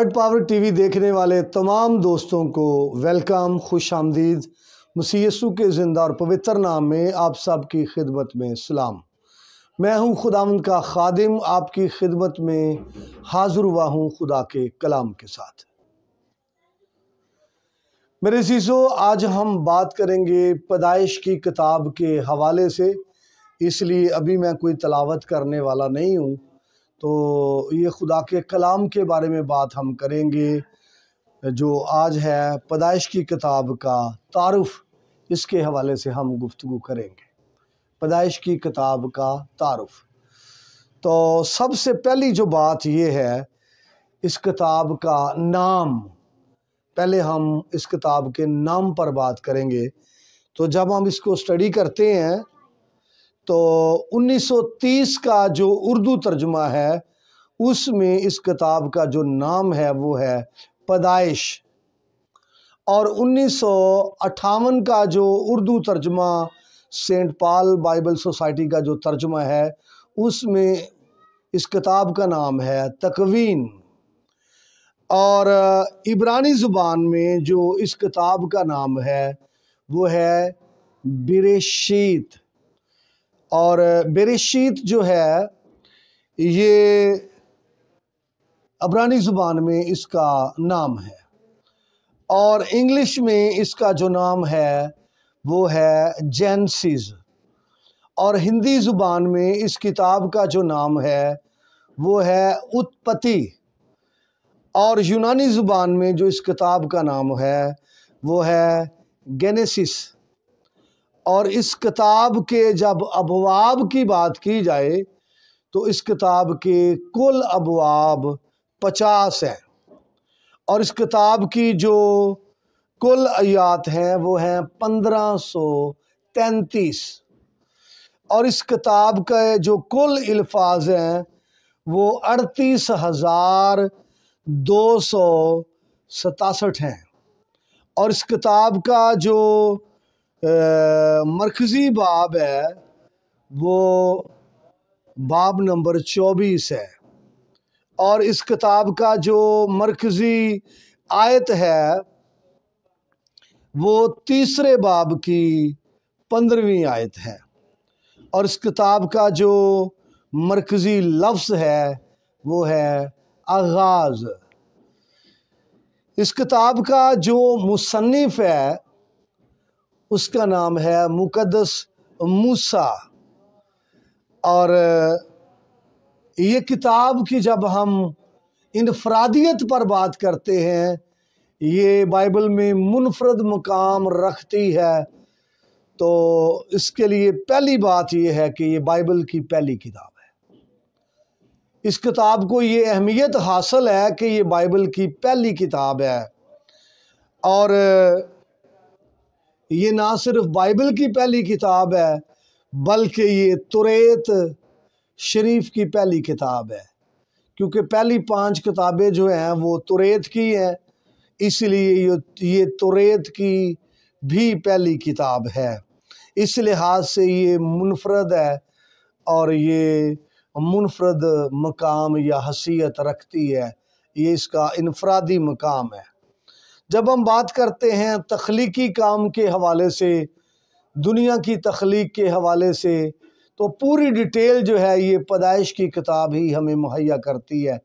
Word power T V دیکھنے والے تمام دوستوں کو ویلکم خوش آمدید۔ مسیح یسو کے زندہ اور پوتر نام میں آپ سب کی خدمت میں سلام۔ میں ہوں خداوند کا خادم، آپ کی خدمت میں حاضر ہوا ہوں خدا کے کلام کے ساتھ۔ میرے عزیزو، آج ہم بات کریں گے پیدائش کی کتاب کے حوالے سے، اس لیے ابھی میں کوئی تلاوت کرنے والا نہیں ہوں۔ تو یہ خدا کے کلام کے بارے میں بات ہم کریں گے، جو آج ہے پیدائش کی کتاب کا تعارف، اس کے حوالے سے ہم گفتگو کریں گے۔ پیدائش کی کتاب کا تعارف۔ تو سب سے پہلی جو بات یہ ہے، اس کتاب کا نام۔ پہلے ہم اس کتاب کے نام پر بات کریں گے۔ تو جب ہم اس کو سٹڈی کرتے ہیں تو انیس سو تیس کا جو اردو ترجمہ ہے، اس میں اس کتاب کا جو نام ہے وہ ہے پیدائش۔ اور انیس سو اٹھاون کا جو اردو ترجمہ سینٹ پال بائبل سوسائٹی کا جو ترجمہ ہے، اس میں اس کتاب کا نام ہے تکوین۔ اور عبرانی زبان میں جو اس کتاب کا نام ہے وہ ہے بریشیت اور بریشیت جو ہے، یہ عبرانی زبان میں اس کا نام ہے۔ اور انگلش میں اس کا جو نام ہے، وہ ہے جینسیز۔ اور ہندی زبان میں اس کتاب کا جو نام ہے، وہ ہے اتپتی۔ اور یونانی زبان میں جو اس کتاب کا نام ہے، وہ ہے گینیسس۔ اور اس کتاب کے جب ابواب کی بات کی جائے تو اس کتاب کے کل ابواب پچاس ہیں۔ اور اس کتاب کی جو کل آیات ہیں وہ ہیں پندرہ سو تینتیس۔ اور اس کتاب کا جو کل الفاظ ہیں وہ اڑتیس ہزار دو سو ستاسٹھ ہیں۔ اور اس کتاب کا جو مرکزی باب ہے، وہ باب نمبر چوبیس ہے۔ اور اس کتاب کا جو مرکزی آیت ہے، وہ تیسرے باب کی پندرہویں آیت ہے۔ اور اس کتاب کا جو مرکزی لفظ ہے، وہ ہے آغاز۔ اس کتاب کا جو مصنف ہے اس کا نام ہے مقدس موسیٰ۔ اور یہ کتاب کی جب ہم انفرادیت پر بات کرتے ہیں، یہ بائبل میں منفرد مقام رکھتی ہے، تو اس کے لیے پہلی بات یہ ہے کہ یہ بائبل کی پہلی کتاب ہے۔ اس کتاب کو یہ اہمیت حاصل ہے کہ یہ بائبل کی پہلی کتاب ہے۔ اور یہ نہ صرف بائبل کی پہلی کتاب ہے، بلکہ یہ توریت شریف کی پہلی کتاب ہے۔ کیونکہ پہلی پانچ کتابیں جو ہیں وہ توریت کی ہیں، اس لیے یہ توریت کی بھی پہلی کتاب ہے۔ اس لحاظ سے یہ منفرد ہے اور یہ منفرد مقام یا حیثیت رکھتی ہے۔ یہ اس کا انفرادی مقام ہے۔ جب ہم بات کرتے ہیں تخلیقی کام کے حوالے سے، دنیا کی تخلیق کے حوالے سے، تو پوری ڈیٹیل جو ہے یہ پیدائش کی کتاب ہی ہمیں مہیا کرتی ہے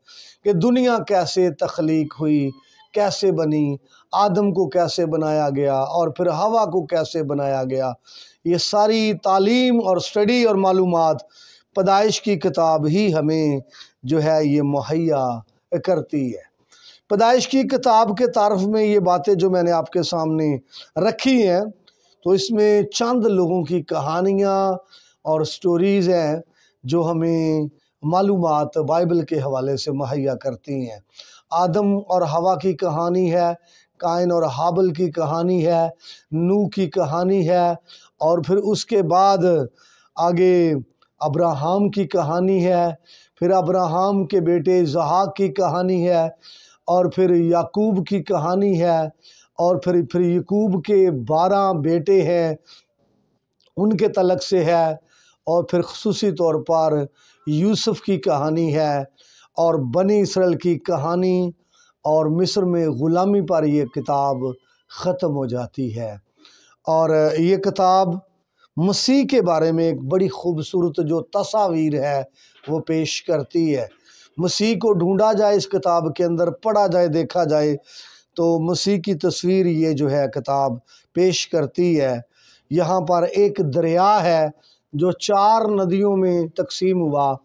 کہ دنیا کیسے تخلیق ہوئی، کیسے بنی، آدم کو کیسے بنایا گیا اور پھر ہوا کو کیسے بنایا گیا۔ یہ ساری تعلیم اور سٹڈی اور معلومات پیدائش کی کتاب ہی ہمیں جو ہے یہ مہیا کرتی ہے۔ پیدائش کی کتاب کے تعارف میں یہ باتیں جو میں نے آپ کے سامنے رکھی ہیں، تو اس میں چند لوگوں کی کہانیاں اور سٹوریز ہیں جو ہمیں معلومات بائبل کے حوالے سے مہیا کرتی ہیں۔ آدم اور ہوا کی کہانی ہے، کائن اور حابل کی کہانی ہے نو کی کہانی ہے، اور پھر اس کے بعد آگے ابراہم کی کہانی ہے، پھر ابراہم کے بیٹے زہاق کی کہانی ہے اور پھر یعقوب کی کہانی ہے، اور پھر پھر یعقوب کے بارہ بیٹے ہیں، ان کے تلق سے ہے، اور پھر خصوصی طور پر یوسف کی کہانی ہے، اور بنی اسرائیل کی کہانی، اور مصر میں غلامی پر یہ کتاب ختم ہو جاتی ہے۔ اور یہ کتاب مسیح کے بارے میں ایک بڑی خوبصورت جو تصاویر ہے، وہ پیش کرتی ہے۔ مسیح کو ڈھونڈا جائے، اس کتاب کے اندر پڑھا جائے، دیکھا جائے، تو مسیح کی تصویر یہ جو ہے کتاب پیش کرتی ہے۔ یہاں پر ایک دریا ہے جو چار ندیوں میں تقسیم ہوا۔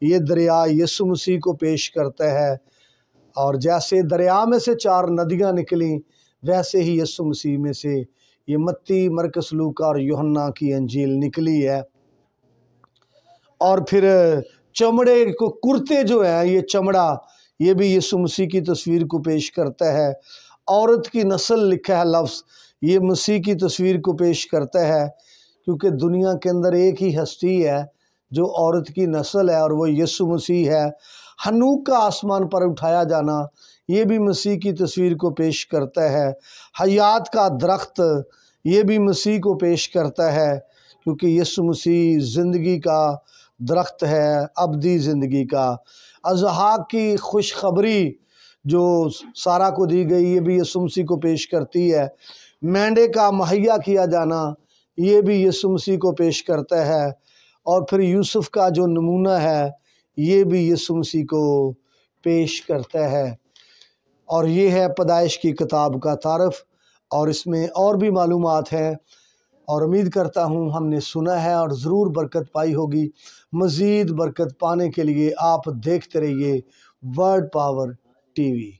یہ دریا یسو مسیح کو پیش کرتا ہے۔ اور جیسے دریا میں سے چار ندیاں نکلیں، ویسے ہی یسو مسیح میں سے یہ متی، مرکس، لوکا اور یوہنا کی انجیل نکلی ہے۔ اور پھر چمڑے کو کرتے جو ہیں یہ چمڑا، یہ بھی یسو مسیح کی تصویر کو پیش کرتا ہے۔ عورت کی نسل لکھا ہے لفظ، یہ مسیح کی تصویر کو پیش کرتا ہے۔ کیونکہ دنیا کے اندر ایک ہی ہستی ہے، جو عورت کی نسل ہے اور وہ یسو مسیح ہے۔ حنوک کا آسمان پر اٹھایا جانا، یہ بھی مسیح کی تصویر کو پیش کرتا ہے۔ حیات کا درخت، یہ بھی مسیح کو پیش کرتا ہے۔ کیونکہ یسو مسیح زندگی کا درخت ہے، ابدی زندگی کا۔ ازحاق کی خوشخبری جو سارا کو دی گئی، یہ بھی یسو مسیح کو پیش کرتی ہے۔ مینڈے کا مہیا کیا جانا، یہ بھی یسو مسیح کو پیش کرتا ہے۔ اور پھر یوسف کا جو نمونہ ہے، یہ بھی یسو مسیح کو پیش کرتا ہے۔ اور یہ ہے پیدائش کی کتاب کا تعارف۔ اور اس میں اور بھی معلومات ہے اور امید کرتا ہوں ہم نے سنا ہے اور ضرور برکت پائی ہوگی۔ مزید برکت پانے کے لیے آپ دیکھتے رہیے ورڈ پاور ٹی وی